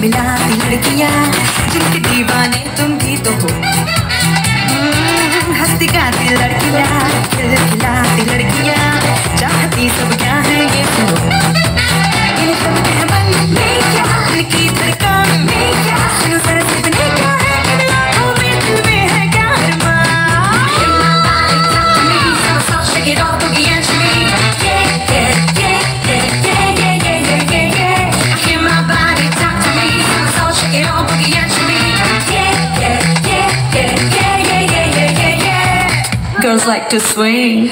मिलाती लड़कियाँ जिनके तुम भी तो हम्म, खिलाती लड़कियाँ चाहती सब क्या है ये तो girls like to swing.